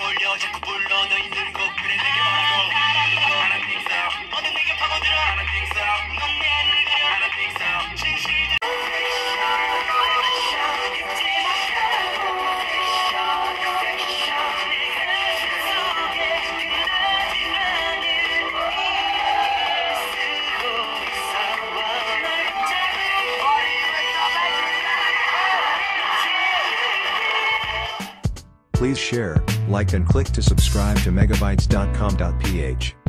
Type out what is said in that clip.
홀려 자꾸 불러 너희들 Please share, like and click to subscribe to megabytes.com.ph.